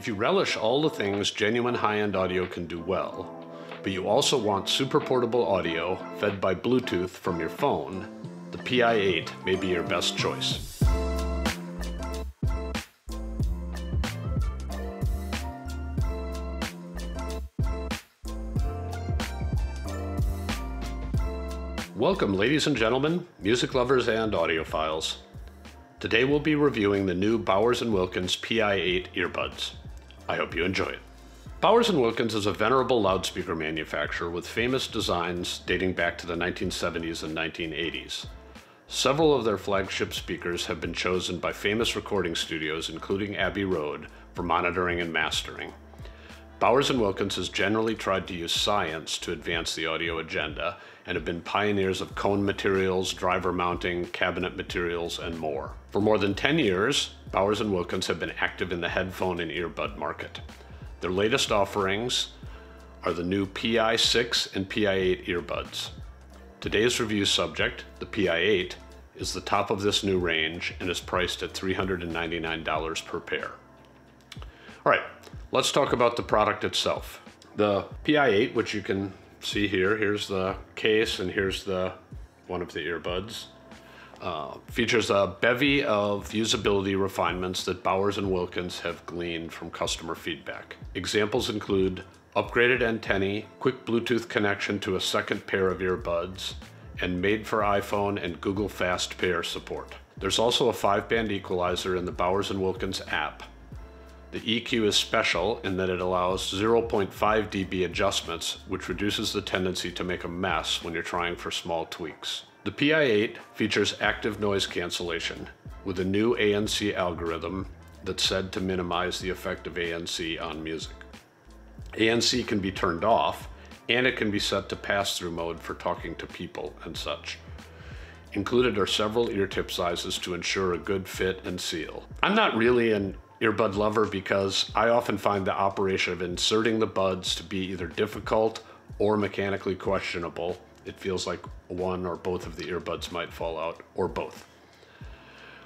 If you relish all the things genuine high-end audio can do well, but you also want super portable audio fed by Bluetooth from your phone, the PI-8 may be your best choice. Welcome, ladies and gentlemen, music lovers and audiophiles. Today we'll be reviewing the new Bowers & Wilkins PI-8 earbuds. I hope you enjoy it. Bowers & Wilkins is a venerable loudspeaker manufacturer with famous designs dating back to the 1970s and 1980s. Several of their flagship speakers have been chosen by famous recording studios including Abbey Road for monitoring and mastering. Bowers & Wilkins has generally tried to use science to advance the audio agenda and have been pioneers of cone materials, driver mounting, cabinet materials, and more. For more than 10 years, Bowers & Wilkins have been active in the headphone and earbud market. Their latest offerings are the new PI6 and PI8 earbuds. Today's review subject, the PI8, is the top of this new range and is priced at $399 per pair. All right, let's talk about the product itself. The PI8, which you can see here, here's the case and here's the one of the earbuds. Uh, features a bevy of usability refinements that Bowers & Wilkins have gleaned from customer feedback. Examples include upgraded antennae, quick Bluetooth connection to a second pair of earbuds, and made for iPhone and Google Fast Pair support. There's also a five band equalizer in the Bowers & Wilkins app. The EQ is special in that it allows 0.5 dB adjustments, which reduces the tendency to make a mess when you're trying for small tweaks. The PI8 features active noise cancellation with a new ANC algorithm that's said to minimize the effect of ANC on music. ANC can be turned off and it can be set to pass-through mode for talking to people and such. Included are several ear tip sizes to ensure a good fit and seal. I'm not really an earbud lover because I often find the operation of inserting the buds to be either difficult or mechanically questionable it feels like one or both of the earbuds might fall out, or both.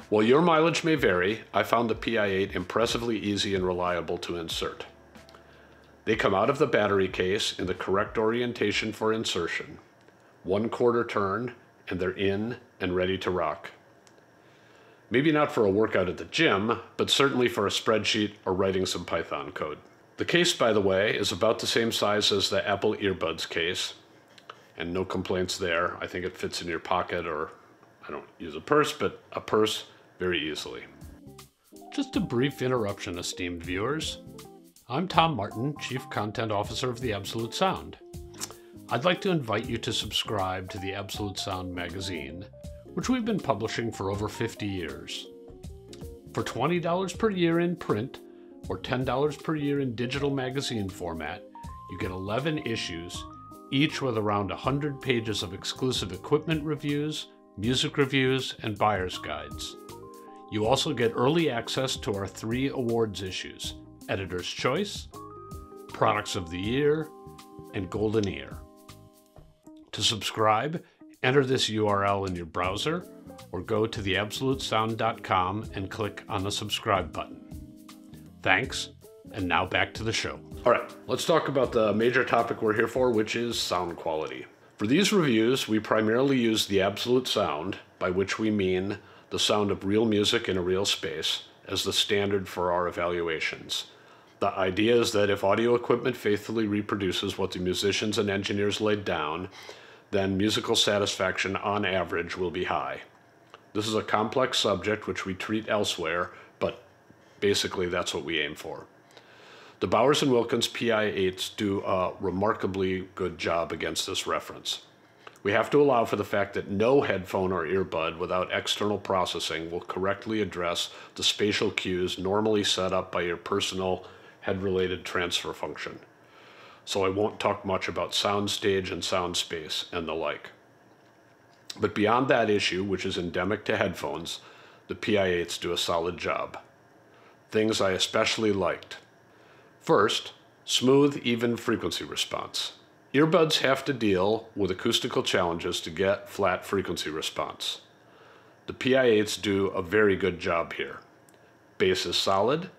While your mileage may vary, I found the PI8 impressively easy and reliable to insert. They come out of the battery case in the correct orientation for insertion, one quarter turn, and they're in and ready to rock. Maybe not for a workout at the gym, but certainly for a spreadsheet or writing some Python code. The case, by the way, is about the same size as the Apple earbuds case, and no complaints there. I think it fits in your pocket or I don't use a purse, but a purse very easily. Just a brief interruption, esteemed viewers. I'm Tom Martin, Chief Content Officer of the Absolute Sound. I'd like to invite you to subscribe to the Absolute Sound magazine, which we've been publishing for over 50 years. For $20 per year in print or $10 per year in digital magazine format, you get 11 issues each with around 100 pages of exclusive equipment reviews, music reviews, and buyer's guides. You also get early access to our three awards issues Editor's Choice, Products of the Year, and Golden Ear. To subscribe, enter this URL in your browser or go to theabsolutesound.com and click on the subscribe button. Thanks, and now back to the show. All right, let's talk about the major topic we're here for, which is sound quality. For these reviews, we primarily use the absolute sound, by which we mean the sound of real music in a real space, as the standard for our evaluations. The idea is that if audio equipment faithfully reproduces what the musicians and engineers laid down, then musical satisfaction on average will be high. This is a complex subject which we treat elsewhere, but basically that's what we aim for. The Bowers & Wilkins PI8s do a remarkably good job against this reference. We have to allow for the fact that no headphone or earbud without external processing will correctly address the spatial cues normally set up by your personal head-related transfer function. So I won't talk much about soundstage and sound space and the like. But beyond that issue, which is endemic to headphones, the PI8s do a solid job. Things I especially liked. First, smooth, even frequency response. Earbuds have to deal with acoustical challenges to get flat frequency response. The PI8s do a very good job here. Bass is solid,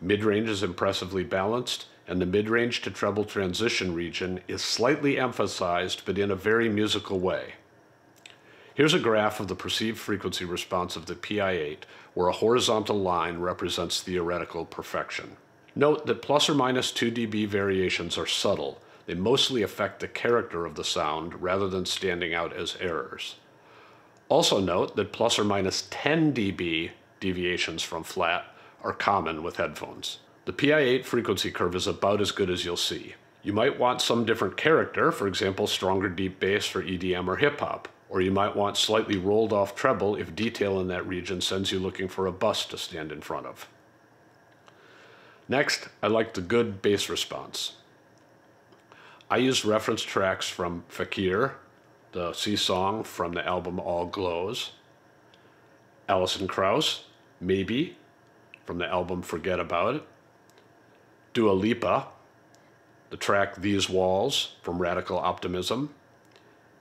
Mid-range is impressively balanced, and the mid-range to treble transition region is slightly emphasized, but in a very musical way. Here's a graph of the perceived frequency response of the PI-8, where a horizontal line represents theoretical perfection. Note that plus or minus 2 dB variations are subtle. They mostly affect the character of the sound rather than standing out as errors. Also note that plus or minus 10 dB deviations from flat are common with headphones. The PI-8 frequency curve is about as good as you'll see. You might want some different character, for example, stronger deep bass for EDM or hip hop, or you might want slightly rolled off treble if detail in that region sends you looking for a bus to stand in front of. Next, I like the good bass response. I used reference tracks from Fakir, the Sea Song from the album All Glows, Alison Krauss, Maybe, from the album Forget About It, Dua Lipa, the track These Walls from Radical Optimism,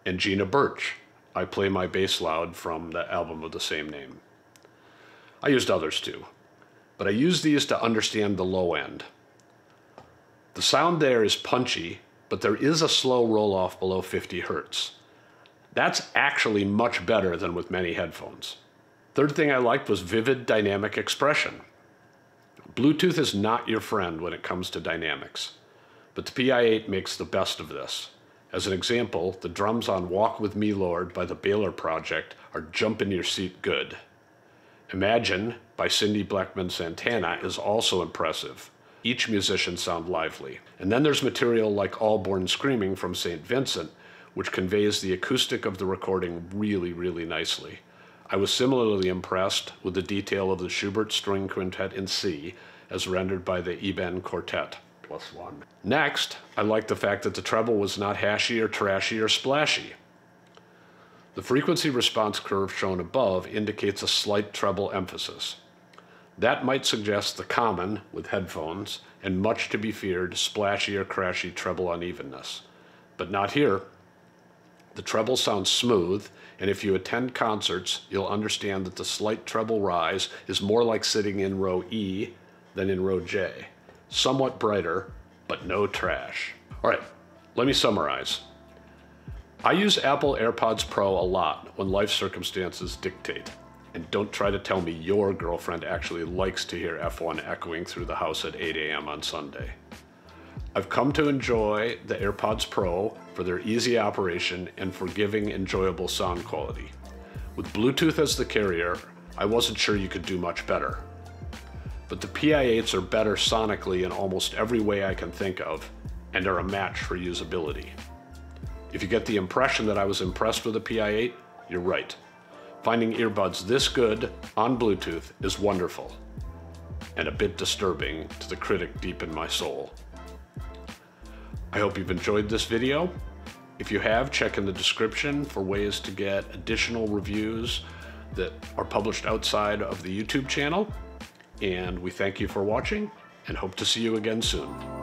and Gina Birch, I Play My Bass Loud from the album of the same name. I used others too, but I used these to understand the low end. The sound there is punchy, but there is a slow roll off below 50 hertz. That's actually much better than with many headphones. Third thing I liked was vivid dynamic expression. Bluetooth is not your friend when it comes to dynamics, but the PI-8 makes the best of this. As an example, the drums on Walk With Me Lord by the Baylor Project are jump in your seat good. Imagine by Cindy Blackman Santana is also impressive. Each musician sound lively. And then there's material like All Born Screaming from St. Vincent, which conveys the acoustic of the recording really, really nicely. I was similarly impressed with the detail of the Schubert String Quintet in C, as rendered by the Ébène Quartet, plus one. Next, I liked the fact that the treble was not hashy or trashy or splashy. The frequency response curve shown above indicates a slight treble emphasis. That might suggest the common, with headphones, and much to be feared, splashy or crashy treble unevenness. But not here. The treble sounds smooth, and if you attend concerts, you'll understand that the slight treble rise is more like sitting in row E than in row J. Somewhat brighter, but no trash. All right, let me summarize. I use Apple AirPods Pro a lot when life circumstances dictate. And don't try to tell me your girlfriend actually likes to hear F1 echoing through the house at 8 a.m. on Sunday. I've come to enjoy the AirPods Pro for their easy operation and forgiving, enjoyable sound quality. With Bluetooth as the carrier, I wasn't sure you could do much better. But the PI8s are better sonically in almost every way I can think of, and are a match for usability. If you get the impression that I was impressed with the PI8, you're right. Finding earbuds this good on Bluetooth is wonderful, and a bit disturbing to the critic deep in my soul. I hope you've enjoyed this video. If you have, check in the description for ways to get additional reviews that are published outside of the YouTube channel. And we thank you for watching and hope to see you again soon.